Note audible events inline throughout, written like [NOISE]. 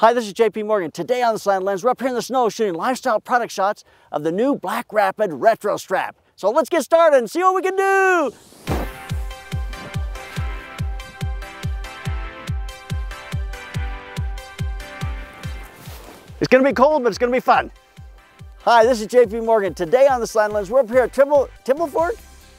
Hi, this is Jay P. Morgan. Today on the Slanted Lens, we're up here in the snow shooting lifestyle product shots of the new BlackRapid Retro Strap. So let's get started and see what we can do. It's gonna be cold, but it's gonna be fun. Hi, this is Jay P. Morgan. Today on the Slanted Lens, we're up here at Tibble Fork?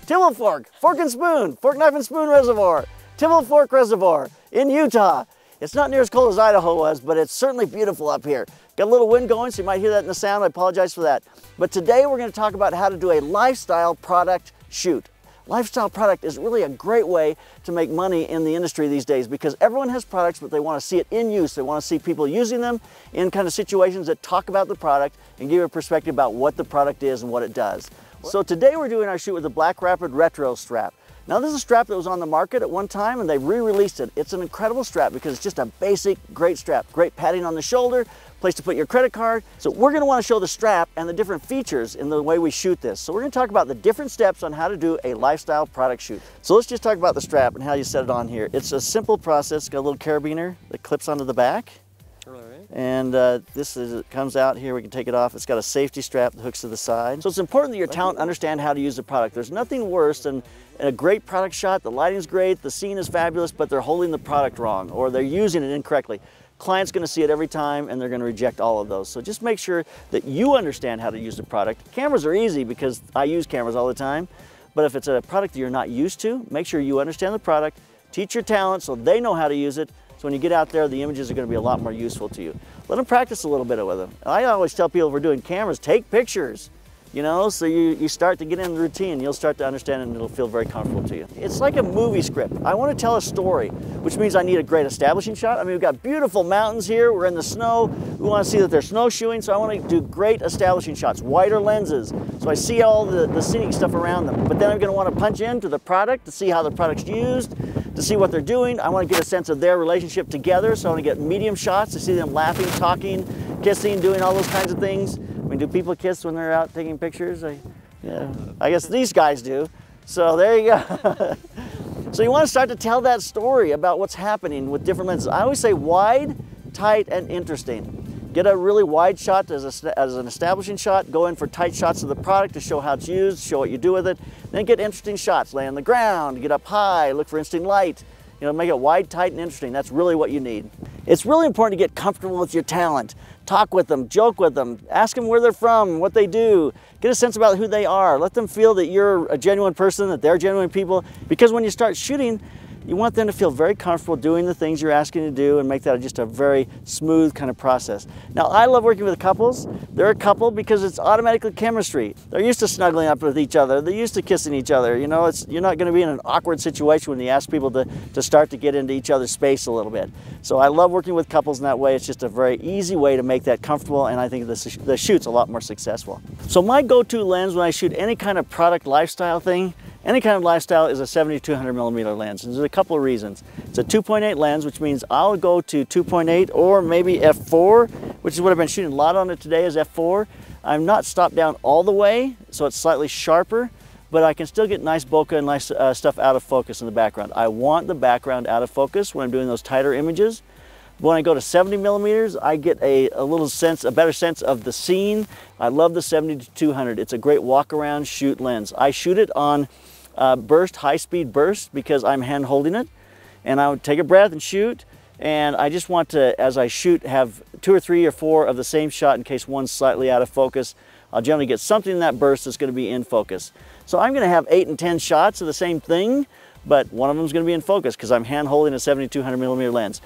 Tibble Fork, Fork and Spoon, Fork Knife and Spoon Reservoir, Tibble Fork Reservoir in Utah. It's not near as cold as Idaho was, but it's certainly beautiful up here. Got a little wind going, so you might hear that in the sound. I apologize for that. But today we're gonna to talk about how to do a lifestyle product shoot. Lifestyle product is really a great way to make money in the industry these days because everyone has products, but they want to see it in use. They want to see people using them in kind of situations that talk about the product and give a perspective about what the product is and what it does. So today we're doing our shoot with the BlackRapid Retro strap. Now this is a strap that was on the market at one time and they re-released it. It's an incredible strap because it's just a basic, great strap. Great padding on the shoulder, place to put your credit card. So we're gonna want to show the strap and the different features in the way we shoot this. So we're gonna talk about the different steps on how to do a lifestyle product shoot. So let's just talk about the strap and how you set it on here. It's a simple process. Got a little carabiner that clips onto the back. And uh, this is, comes out here, we can take it off. It's got a safety strap that hooks to the side. So it's important that your talent understand how to use the product. There's nothing worse than a great product shot, the lighting's great, the scene is fabulous, but they're holding the product wrong or they're using it incorrectly. Client's gonna see it every time and they're gonna reject all of those. So just make sure that you understand how to use the product. Cameras are easy because I use cameras all the time, but if it's a product that you're not used to, make sure you understand the product, teach your talent so they know how to use it, so when you get out there, the images are gonna be a lot more useful to you. Let them practice a little bit with them. I always tell people we're doing cameras, take pictures you know, so you, you start to get in the routine, you'll start to understand and it'll feel very comfortable to you. It's like a movie script. I want to tell a story, which means I need a great establishing shot. I mean, we've got beautiful mountains here, we're in the snow, we want to see that they're snowshoeing, so I want to do great establishing shots, wider lenses, so I see all the, the scenic stuff around them. But then I'm going to want to punch into the product to see how the product's used, to see what they're doing. I want to get a sense of their relationship together, so I want to get medium shots to see them laughing, talking, kissing, doing all those kinds of things. I mean, do people kiss when they're out taking pictures? I, yeah, I guess these guys do. So there you go. [LAUGHS] so you want to start to tell that story about what's happening with different lenses. I always say wide, tight, and interesting. Get a really wide shot as, a, as an establishing shot. Go in for tight shots of the product to show how it's used, show what you do with it. Then get interesting shots. Lay on the ground, get up high, look for interesting light. You know, make it wide, tight, and interesting. That's really what you need. It's really important to get comfortable with your talent. Talk with them, joke with them, ask them where they're from, what they do, get a sense about who they are. Let them feel that you're a genuine person, that they're genuine people. Because when you start shooting, you want them to feel very comfortable doing the things you're asking to do and make that just a very smooth kind of process. Now, I love working with couples. They're a couple because it's automatically chemistry. They're used to snuggling up with each other. They're used to kissing each other. You know, it's, you're not going to be in an awkward situation when you ask people to, to start to get into each other's space a little bit. So I love working with couples in that way. It's just a very easy way to make that comfortable and I think the, the shoot's a lot more successful. So my go-to lens when I shoot any kind of product lifestyle thing any kind of lifestyle is a 7200 millimeter lens. And there's a couple of reasons. It's a 2.8 lens, which means I'll go to 2.8 or maybe f4, which is what I've been shooting a lot on it today is f4. I'm not stopped down all the way, so it's slightly sharper, but I can still get nice bokeh and nice uh, stuff out of focus in the background. I want the background out of focus when I'm doing those tighter images. When I go to 70 millimeters, I get a, a little sense, a better sense of the scene. I love the 70 to 200. It's a great walk around shoot lens. I shoot it on uh, burst, high speed burst because I'm hand holding it. And I would take a breath and shoot. And I just want to, as I shoot, have two or three or four of the same shot in case one's slightly out of focus. I'll generally get something in that burst that's going to be in focus. So I'm going to have eight and 10 shots of the same thing, but one of them is going to be in focus because I'm hand holding a 7200 millimeter lens.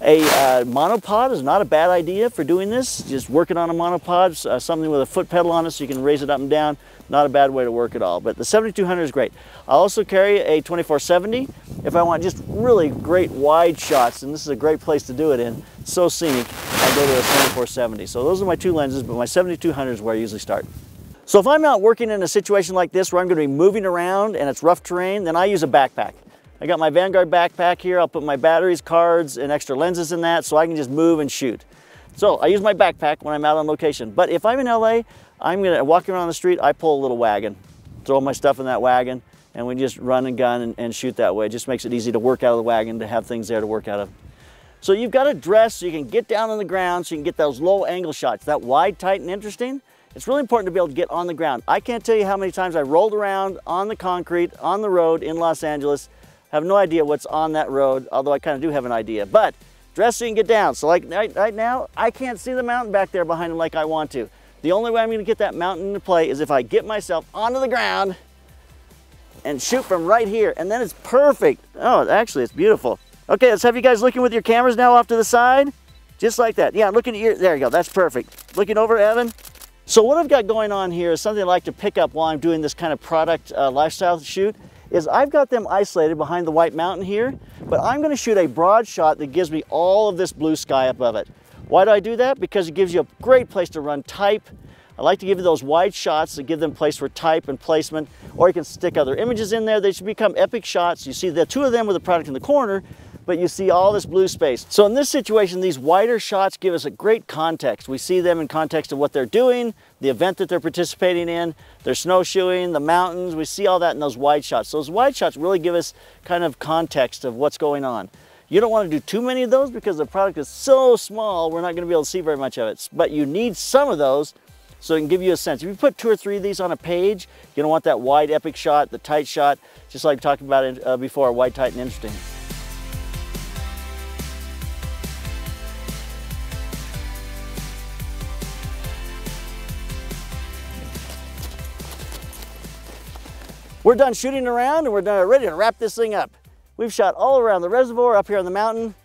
A uh, monopod is not a bad idea for doing this. Just working on a monopod, uh, something with a foot pedal on it so you can raise it up and down. Not a bad way to work at all. But the 7200 is great. I also carry a 2470 if I want just really great wide shots, and this is a great place to do it in. So scenic, I go to a 2470. So those are my two lenses, but my 7200 is where I usually start. So if I'm not working in a situation like this where I'm going to be moving around and it's rough terrain, then I use a backpack. I got my Vanguard backpack here. I'll put my batteries, cards, and extra lenses in that so I can just move and shoot. So I use my backpack when I'm out on location. But if I'm in LA, I'm gonna, walking around the street, I pull a little wagon, throw my stuff in that wagon, and we just run and gun and, and shoot that way. It just makes it easy to work out of the wagon, to have things there to work out of. So you've got to dress so you can get down on the ground so you can get those low angle shots. That wide, tight, and interesting, it's really important to be able to get on the ground. I can't tell you how many times I rolled around on the concrete, on the road in Los Angeles. Have no idea what's on that road, although I kind of do have an idea. But dress so you can get down. So like right, right now, I can't see the mountain back there behind him like I want to. The only way I'm gonna get that mountain into play is if I get myself onto the ground and shoot from right here, and then it's perfect. Oh, actually, it's beautiful. Okay, let's have you guys looking with your cameras now off to the side. Just like that. Yeah, I'm looking at your, there you go, that's perfect. Looking over, Evan. So what I've got going on here is something I like to pick up while I'm doing this kind of product uh, lifestyle shoot, is I've got them isolated behind the white mountain here, but I'm gonna shoot a broad shot that gives me all of this blue sky above it. Why do I do that? Because it gives you a great place to run type. I like to give you those wide shots to give them place for type and placement, or you can stick other images in there. They should become epic shots. You see the two of them with the product in the corner, but you see all this blue space. So in this situation, these wider shots give us a great context. We see them in context of what they're doing, the event that they're participating in, their snowshoeing, the mountains. We see all that in those wide shots. Those wide shots really give us kind of context of what's going on. You don't want to do too many of those because the product is so small, we're not going to be able to see very much of it. But you need some of those so it can give you a sense. If you put two or three of these on a page, you're going to want that wide epic shot, the tight shot, just like we talked about it uh, before, wide, tight, and interesting. We're done shooting around and we're done, ready to wrap this thing up. We've shot all around the reservoir, up here on the mountain.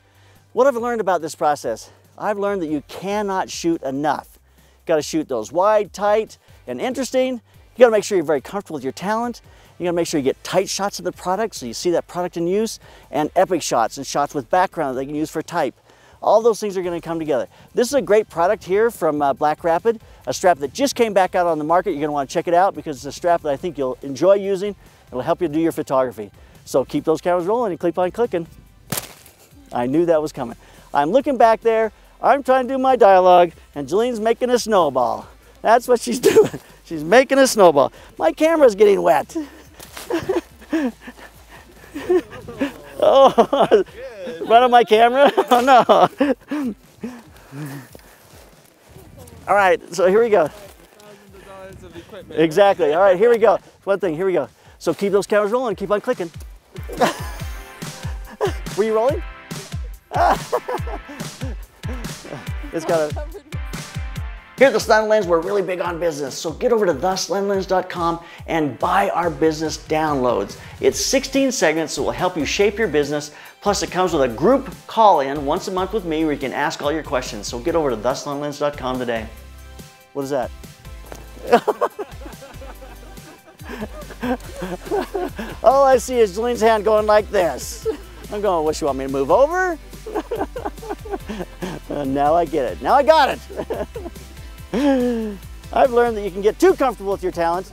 What I've learned about this process? I've learned that you cannot shoot enough. You gotta shoot those wide, tight, and interesting. You gotta make sure you're very comfortable with your talent. You gotta make sure you get tight shots of the product so you see that product in use, and epic shots and shots with background that you can use for type. All those things are gonna come together. This is a great product here from uh, BlackRapid a strap that just came back out on the market. You're gonna wanna check it out because it's a strap that I think you'll enjoy using. It'll help you do your photography. So keep those cameras rolling and keep on clicking. I knew that was coming. I'm looking back there, I'm trying to do my dialogue, and Jalene's making a snowball. That's what she's [LAUGHS] doing. She's making a snowball. My camera's getting wet. [LAUGHS] oh, [LAUGHS] [LAUGHS] run on my camera? [LAUGHS] Oh no. All right, so here we go. Exactly. All right, here we go. One thing, here we go. So keep those cameras rolling, keep on clicking. [LAUGHS] Were you rolling? it's got a. Here at the Slanted Lens, we're really big on business, so get over to theslantedlens.com and buy our business downloads. It's 16 segments that will help you shape your business, plus it comes with a group call-in once a month with me where you can ask all your questions. So get over to theslantedlens.com today. What is that? [LAUGHS] All I see is Jalene's hand going like this. I'm going, what, you want me to move over? [LAUGHS] now I get it. Now I got it. [LAUGHS] I've learned that you can get too comfortable with your talent